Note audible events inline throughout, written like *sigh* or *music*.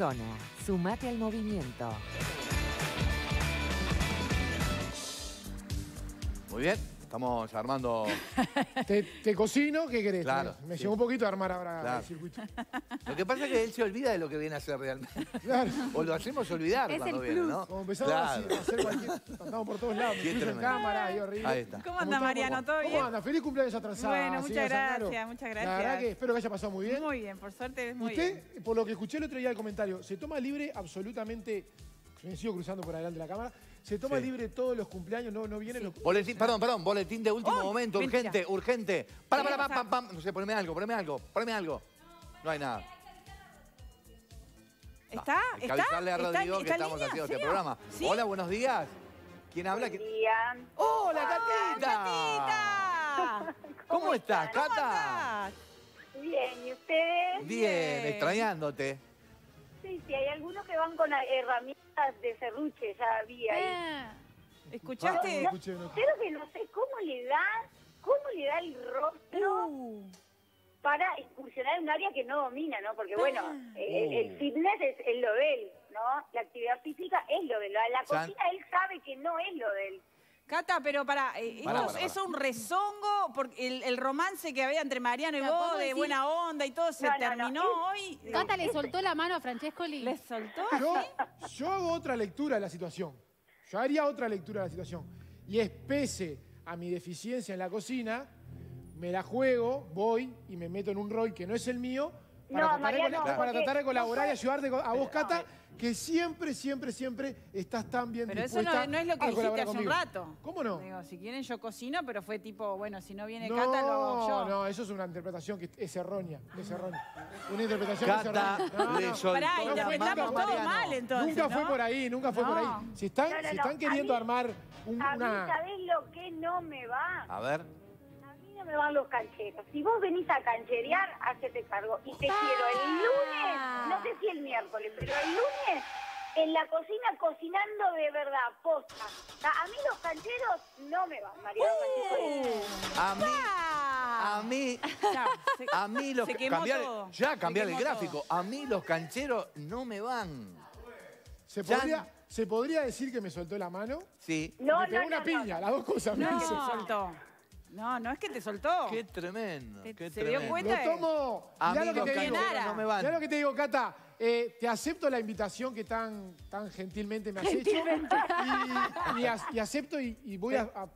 zona. Sumate al movimiento. Muy bien, estamos armando... *laughs* Te, te cocino, ¿qué querés? Claro, Me sí. llevó un poquito a armar ahora Claro. el circuito. Lo que pasa es que él se olvida de lo que viene a hacer realmente. Claro. *laughs* O lo hacemos olvidar Es cuando el viene, plus. ¿no? Como empezamos Claro. a hacer cualquier... Andamos por todos lados, me en cámara, ahí horrible. Ahí está. ¿Cómo anda, Mariano? ¿Todo bien? ¿Cómo anda? Feliz cumpleaños atrasado. Bueno, muchas gracias, muchas La gracias. verdad que espero que haya pasado muy bien. Muy bien, por suerte, muy Usted, bien. por lo que escuché el otro día el comentario, se toma libre absolutamente... Me sigo cruzando por adelante la cámara. Se toma Sí. libre todos los cumpleaños, no, no vienen los... Boletín, perdón, perdón, boletín de último Uy, momento, mentira. urgente, urgente. Para, ¿Qué para, pam, pam, pam. No sé, poneme algo, poneme algo, poneme algo. No hay nada. ¿Está? Hay que ¿Está? avisarle a ¿Está Rodrigo que está en estamos línea? haciendo este programa. ¿Sí? Hola, buenos días. ¿Quién habla? Buen ¿Qui- día. ¡Hola, Catita! ¡Catita! *laughs* ¿Cómo estás, ¿Cómo Cata? andás? Bien, ¿y ustedes? Bien, Bien. extrañándote. Sí, sí, hay algunos que van con herramientas de serruche, ya vi ahí. Eh, ¿Escuchaste? No, escuché, no. Creo que no sé cómo le da, cómo le da el rostro Uh, para incursionar en un área que no domina, ¿no? Porque bueno, Ah. el, el fitness es, es lo de él, ¿no? La actividad física es lo de él. La, cocina él sabe que no es lo de él. Cata, pero para, eh, Pará, esto pará, es pará. un rezongo, porque el, el romance que había entre Mariano y vos, ¿puedo de decir? buena onda y todo, se No, no, no, terminó hoy. Cata le soltó la mano a Francescoli. ¿Les soltó? Yo, yo hago otra lectura de la situación. Yo haría otra lectura de la situación. Y es pese a mi deficiencia en la cocina, me la juego, voy y me meto en un rol que no es el mío para, No, tratar, de, col- para tratar de colaborar y no ayudarte a vos, Cata, que siempre, siempre, siempre estás tan bien Pero eso dispuesta no, no es lo que a dijiste colaborar hace un conmigo. rato. ¿Cómo no? Digo, si quieren yo cocino, pero fue tipo, bueno, si no viene No, Cata, lo hago yo. no, eso es una interpretación que es errónea, es errónea. Una interpretación que es Cata errónea. No, le no. soltó Pará, la mano a interpretamos todo Mariano. mal entonces, Nunca fue ¿no? por ahí, nunca fue por No. ahí. Si están, No, no, si no, están a queriendo mí- armar un- A mí, una... ¿sabés lo que no me va? A ver. Me van los cancheros. Si vos venís a cancherear, hacete cargo. Y te quiero el lunes, no sé si el miércoles, pero el lunes en la cocina cocinando de verdad, posta. A mí los cancheros no me van, Francisco. A mí, ¡Ah! a mí, Ya, se- a mí los cambiar- todo. ya cambiar el gráfico. A mí los cancheros no me van. ¿Se podría, ¿Se podría decir que me soltó la mano? Sí. No, me pegó no, una no, piña, no. las dos cosas. me No, es hizo. soltó. No, no es que te soltó. Qué tremendo. Te- qué se dio cuenta Lo tomo. Mirá lo que te digo. no me van. Mirá lo que te digo, Cata. Eh, te acepto la invitación que tan, tan gentilmente me has hecho. Y, y as- y acepto y, y voy a, a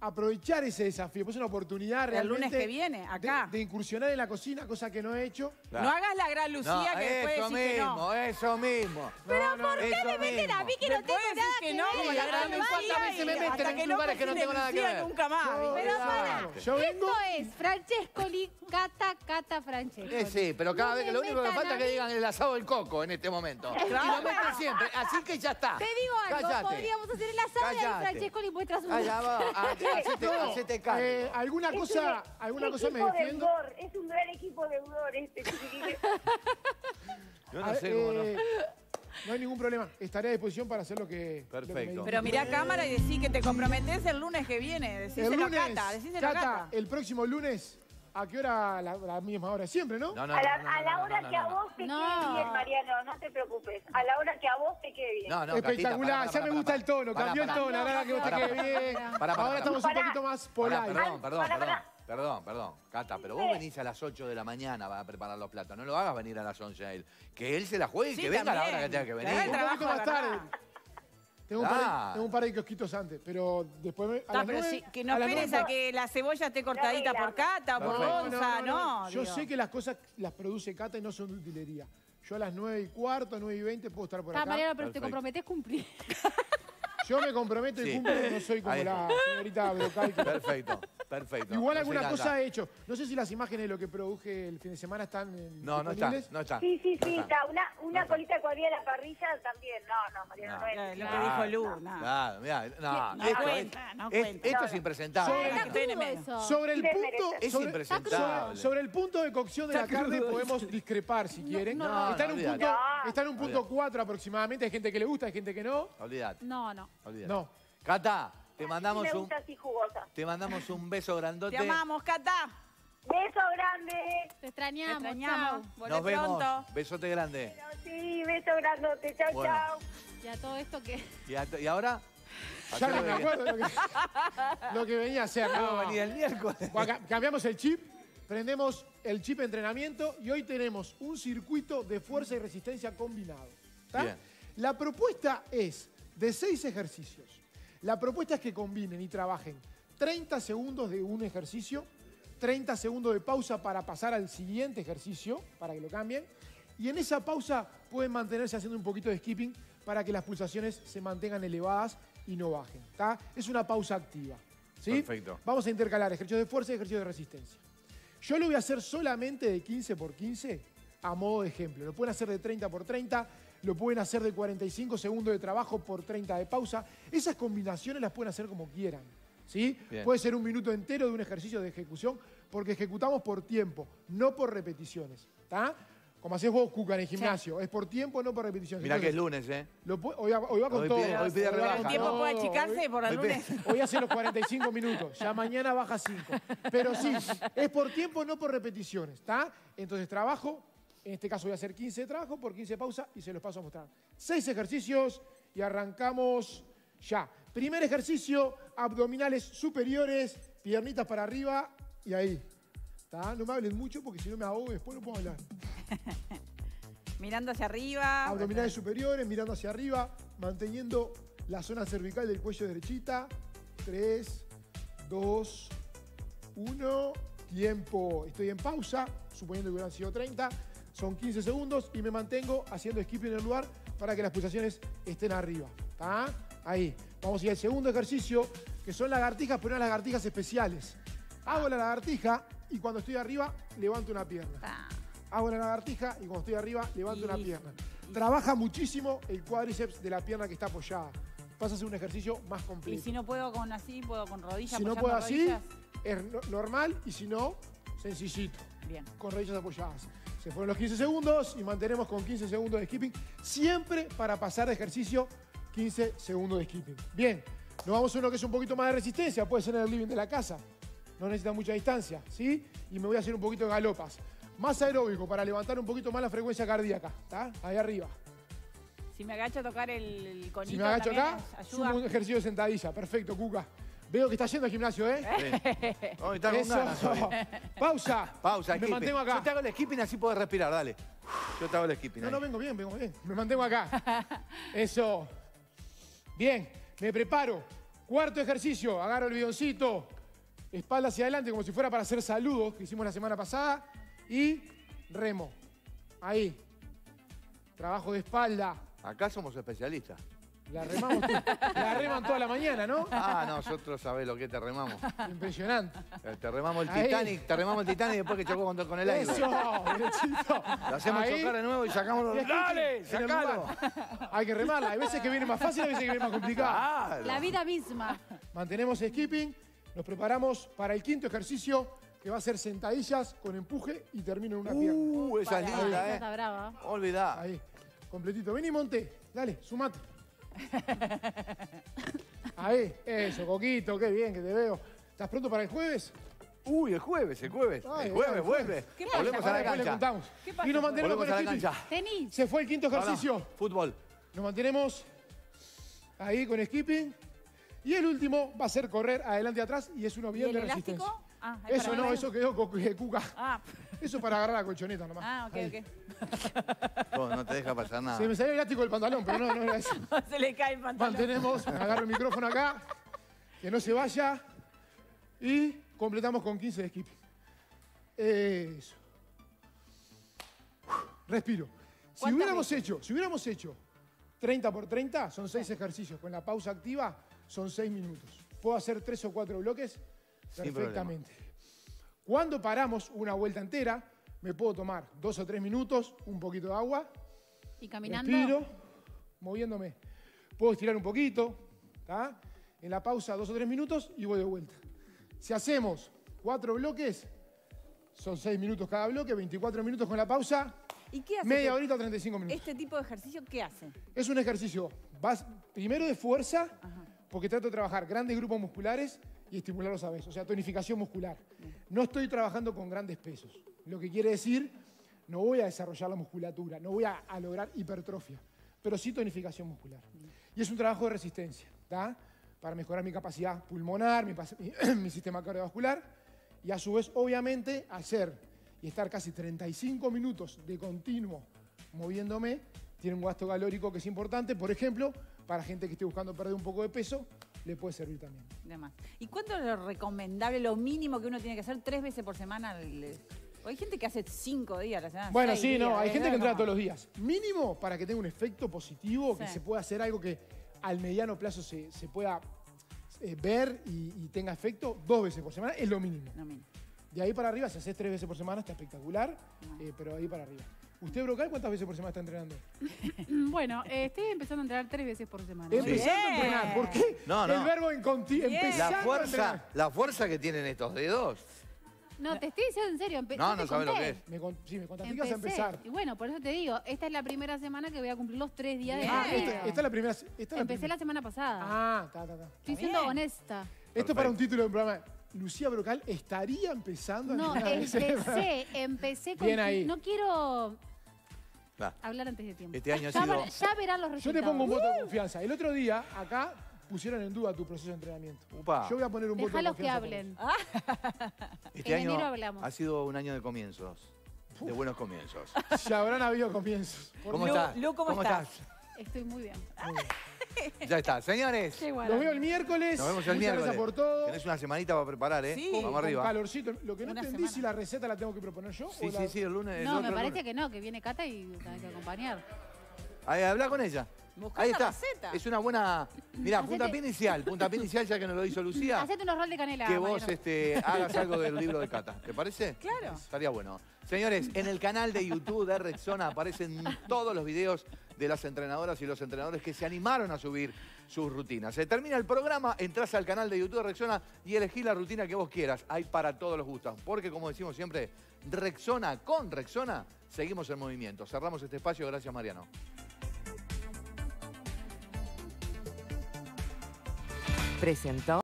aprovechar ese desafío. Pues es una oportunidad El realmente. lunes que viene, acá. De, de incursionar en la cocina, cosa que no he hecho. Claro. No hagas la gran Lucía No, que después eso decís que mismo, no. eso mismo. Pero ¿por qué me meten a mí que no tengo nada que que no, ver? la gran Lucía cuántas veces me y meten en que lugares que no tengo nada que ver. nunca más. Yo-. Pero pará, Yo vengo. esto es Francescoli, Cata, Cata, Francescoli. Eh, sí, pero cada No vez que lo único que falta es que digan el asado del coco en este momento. Y lo meten siempre, así que ya está. Te digo algo, podríamos hacer el asado y Cállate. Francescoli muestra su... Allá va, a- hacete, No, hacete cargo. eh, alguna Es cosa, un- alguna un cosa me defiendo. deudor, Es un gran equipo deudor este. Yo A no ver, sé cómo no. eh, no hay ningún problema. Estaré a disposición para hacer lo que. lo que Perfecto. Pero mirá a cámara y decí que te comprometés el lunes que viene. El Decíselo a lunes, Cata, decíselo a Cata, Cata. el próximo lunes, ¿a qué hora? La, la misma hora siempre, ¿no? No, no, A la, no, no, a la no, hora no, que a vos te No. quede bien, Mariano, no te preocupes. A la hora que a vos te quede bien. No, no, Espectacular, Catita, ya me gusta el tono, cambió el tono, ahora que vos te quede bien. Ahora estamos un poquito más polite. perdón, perdón, perdón, perdón, perdón. Cata, pero vos venís a las 8 de la mañana a preparar los platos. No lo hagas venir a las 11 a él. Que él se la juegue y Sí, que venga a la hora que tenga que venir. Un poquito más de tarde. Tengo un, par de, Ah. tengo un par de kiosquitos antes, pero después me, a No, las pero nueve- sí, que no a esperes a que la cebolla esté cortadita por Cata o por. Gonza, no. Yo digo. sé que las cosas las produce Cata y no son de utilería. Yo a las 9 y cuarto, 9 y 20 puedo estar por Está, acá. Mariano, pero te Perfecto. comprometes cumplir. Yo me comprometo y Sí. cumplo, no soy como la señorita Brocal. Perfecto, perfecto. Igual Nos alguna cosa he hecho. No sé si las imágenes de lo que produje el fin de semana están en, No, no está, disponibles. no está. Sí, sí, no sí, está. está. Una, una No está. colita de la parrilla también. No, no, Mariano, No. no, es. Lo que dijo Lu, no. Claro, mirá, no, No esto, cuenta, es- no es- cuenta. esto es impresentable. Sobre- el punto. Es sobre, impresentable. sobre- sobre el punto de cocción de la carne podemos discrepar si quieren. no, no, está, en un punto, No. está en un punto Olvídate. 4 aproximadamente. Hay gente que le gusta, hay gente que no. Olvídate, No, no. olvídate. No. Cata, te Sí mandamos me un, gusta así jugosa. te mandamos un beso grandote. Te amamos, Cata. Beso grande. Te Te extrañamos. Volvé Nos vemos. pronto. Besote grande. Pero sí, beso grandote. Chao, Bueno. chao. Y a todo esto que... ¿Y, a- y ahora? Ya no me acuerdo lo que, *laughs* lo que venía a hacer. No, no. venía el miércoles. Cambiamos el chip, prendemos el chip de entrenamiento y hoy tenemos un circuito de fuerza y resistencia combinado. La propuesta es de seis ejercicios. La propuesta es que combinen y trabajen 30 segundos de un ejercicio, 30 segundos de pausa para pasar al siguiente ejercicio, para que lo cambien. Y en esa pausa pueden mantenerse haciendo un poquito de skipping para que las pulsaciones se mantengan elevadas y no bajen. ¿tá? Es una pausa activa. ¿sí? Perfecto. Vamos a intercalar ejercicios de fuerza y ejercicios de resistencia. Yo lo voy a hacer solamente de 15 por 15 a modo de ejemplo. Lo pueden hacer de 30 por 30, lo pueden hacer de 45 segundos de trabajo por 30 de pausa. Esas combinaciones las pueden hacer como quieran. ¿sí? Bien. Puede ser un minuto entero de un ejercicio de ejecución porque ejecutamos por tiempo, no por repeticiones. ¿tá? Como hacés vos, Cuca, en el gimnasio. Es por tiempo, no por repeticiones. Mirá que es lunes, ¿eh? lo hoy, va, hoy va con Hoy todo. pide- hoy pide va con rebaja. ¿El tiempo todo. puede achicarse Hoy- por el Hoy lunes? Hoy hace los 45 minutos, ya *laughs* mañana baja 5. Pero sí, es por tiempo, no por repeticiones, ¿está? Entonces trabajo, en este caso voy a hacer 15 de trabajo por 15 de pausa y se los paso a mostrar. Seis ejercicios y arrancamos ya. Primer ejercicio, abdominales superiores, piernitas para arriba y ahí. ¿Está? No me hablen mucho porque si no me ahogo y después no puedo hablar. *laughs* Mirando hacia arriba. Abdominales superiores, mirando hacia arriba, manteniendo la zona cervical del cuello derechita. 3, 2, 1. Tiempo. Estoy en pausa, suponiendo que hubieran sido 30. Son 15 segundos y me mantengo haciendo skip en el lugar para que las pulsaciones estén arriba. ¿Está? Ahí. Vamos a ir al segundo ejercicio, que son lagartijas, pero unas lagartijas especiales. Hago la lagartija y cuando estoy arriba, levanto una pierna hago la lagartija y cuando estoy arriba levanto una Y- pierna. Trabaja muchísimo el cuádriceps de la pierna que está apoyada. Vas a hacer un ejercicio más Y completo. si no puedo con así, puedo con rodillas. Si no puedo así, rodillas. es no- normal y si no, sencillito, Bien. con rodillas apoyadas. Se fueron los 15 segundos y mantenemos con 15 segundos de skipping, siempre para pasar de ejercicio 15 segundos de skipping. Bien, nos vamos a uno que es un poquito más de resistencia, puede ser en el living de la casa, no necesita mucha distancia, ¿sí? Y me voy a hacer un poquito de galopas. Más aeróbico para levantar un poquito más la frecuencia cardíaca, ¿está? Ahí arriba. Si me agacho a tocar el, el conito Si me agacho también acá, ayuda. un ejercicio de sentadilla. Perfecto, Cuca. Veo que está yendo al gimnasio, ¿eh? Sí. *laughs* Hoy está con Eso. ganas hoy. *laughs* Pausa. Pausa, Me mantengo acá. Yo te hago el skipping así puedes respirar, dale. Yo te hago el skipping. No, ahí. no, vengo bien, vengo bien. Me mantengo acá. *laughs* Eso. Bien, me preparo. Cuarto ejercicio, agarro el bidoncito, espalda hacia adelante como si fuera para hacer saludos que hicimos la semana pasada y remo. Ahí. Trabajo de espalda. Acá somos especialistas. La remamos, la reman toda la mañana, ¿no? Ah, nosotros sabés lo que te remamos. Impresionante. Eh, Te remamos el Ahí. Titanic, te remamos el Titanic después que chocó con, con el aire. Eso, derechito. Lo hacemos Ahí. chocar de nuevo y sacamos los... ¡Dale, sacalo! Hay que remarla. Hay veces que viene más fácil, hay veces que viene más complicada. Claro. La vida misma. Mantenemos skipping, nos preparamos para el quinto ejercicio, que va a ser sentadillas con empuje y termino en una pierna. Uh, esa es linda, está ¿eh? brava. Olvidá. Ahí, completito. Vení, Monte. Dale, sumate. *laughs* Ahí, eso, Coquito, qué bien que te veo. ¿Estás pronto para el jueves? Uy, el jueves, el jueves. Ay, el jueves, ay, vuelve. ¿Qué pasa? Volvemos a la cancha. ¿Qué pasa? Y nos mantenemos Volvemos con a la el skipping. cancha. Tenis. Se fue el quinto No, no, ejercicio. Fútbol. Nos mantenemos ahí con skipping. Y el último va a ser correr adelante y atrás y es uno ¿Y bien el de resistencia. elástico? Ah, es Eso no, eso quedó cuca. Ah, Eso para agarrar la colchoneta nomás. ah, ok, Ahí. ok. Oh, no te deja pasar nada. Se me salió el elástico del pantalón, pero no, no era eso. *laughs* Se le cae el pantalón. Mantenemos, agarro el micrófono acá, que no se vaya y completamos con 15 de skipping. Eso. Respiro. Si ¿Cuántas hubiéramos hecho, si hubiéramos hecho 30 por 30, son 6 ejercicios. Con la pausa activa son 6 minutos. Puedo hacer 3 o 4 bloques perfectamente. Cuando paramos una vuelta entera, me puedo tomar 2 o 3 minutos, un poquito de agua, Y caminando. Respiro, moviéndome. Puedo estirar un poquito, ¿tá? En la pausa dos o tres minutos y voy de vuelta. Si hacemos cuatro bloques, son seis minutos cada bloque, 24 minutos con la pausa, ¿Y qué hace? media este- horita o 35 minutos. Este tipo de ejercicio, ¿qué hace? Es un ejercicio bas- primero de fuerza, porque trato de trabajar grandes grupos musculares y estimularlos a vez. O sea, tonificación muscular. No estoy trabajando con grandes pesos. Lo que quiere decir, no voy a desarrollar la musculatura, no voy a, a lograr hipertrofia, pero sí tonificación muscular. Y es un trabajo de resistencia, ¿tá? Para mejorar mi capacidad pulmonar, mi, mi- *clears throat* mi sistema cardiovascular y a su vez, obviamente, hacer y estar casi 35 minutos de continuo moviéndome tiene un gasto calórico que es importante. Por ejemplo, para gente que esté buscando perder un poco de peso, le puede servir también. Demás. ¿Y cuánto es lo recomendable, lo mínimo que uno tiene que hacer tres veces por semana? Hay gente que hace cinco días a la semana. Bueno, sí, no, hay gente que entrena No. todos los días. Mínimo para que tenga un efecto positivo, que se pueda hacer algo que al mediano plazo se, se pueda eh, ver y, y tenga efecto, dos veces por semana es lo mínimo. No, mínimo. De ahí para arriba, si haces tres veces por semana, está espectacular, eh, pero ahí para arriba. ¿Usted, Brocal, cuántas veces por semana está entrenando? *laughs* Bueno, eh, estoy empezando a entrenar tres veces por semana. Empezando a Bien. entrenar. ¿Por qué? No, no. El verbo en conti- Bien. empezando La a fuerza, entrenar. la fuerza que tienen estos dedos. No, te estoy diciendo en serio. empe- No, no sabes lo que es. Me con- sí, me contaste que vas a empezar. Y bueno, por eso te digo, esta es la primera semana que voy a cumplir los tres días de Ah, esta, esta es la primera. Esta es la Empecé primera. la semana pasada. Ah, ta, ta. Estoy siendo bien. honesta. Esto para un título del programa. Lucía Brocal estaría empezando a No, empecé, empecé con... Bien ahí. No quiero Hablar antes de tiempo. Este año ha ya, sido- ya verán los Yo resultados. te pongo un voto de confianza. El otro día, acá, pusieron en duda tu proceso de entrenamiento. Upa. Yo voy a poner un voto de que confianza. por hablen. *laughs* Este En enero año hablamos. ha sido un año de comienzos. De buenos comienzos. *laughs* Ya habrán habido comienzos. Por- ¿Cómo Lu, estás? Lu, ¿cómo estás? Estoy muy bien. Ya está. Señores, Qué Los veo el miércoles. nos vemos el Muchas miércoles. gracias por todo. Tenés una semanita para preparar, ¿eh? Sí. Vamos arriba. calorcito. Lo que no Una entendí semana. si la receta la tengo que proponer yo Sí, o la... sí, sí, el lunes. el No, me parece lunes. que no, que viene Cata y tenés que acompañar. Ahí, habla con ella. Buscá Ahí la está. receta. Es una buena. Mirá, Hacete- puntapié inicial. Puntapié inicial, ya que nos lo hizo Lucía. Hacete unos rol de canela. que vos Mariano. este, hagas algo del libro de Cata. ¿Te parece? Claro. Estaría bueno. Señores, en el canal de YouTube de Rexona aparecen todos los videos de las entrenadoras y los entrenadores que se animaron a subir sus rutinas. Se termina el programa, entras al canal de YouTube de Rexona y elegí la rutina que vos quieras. Hay para todos los gustos. Porque, como decimos siempre, Rexona con Rexona, seguimos en movimiento. Cerramos este espacio. Gracias, Mariano. Presentó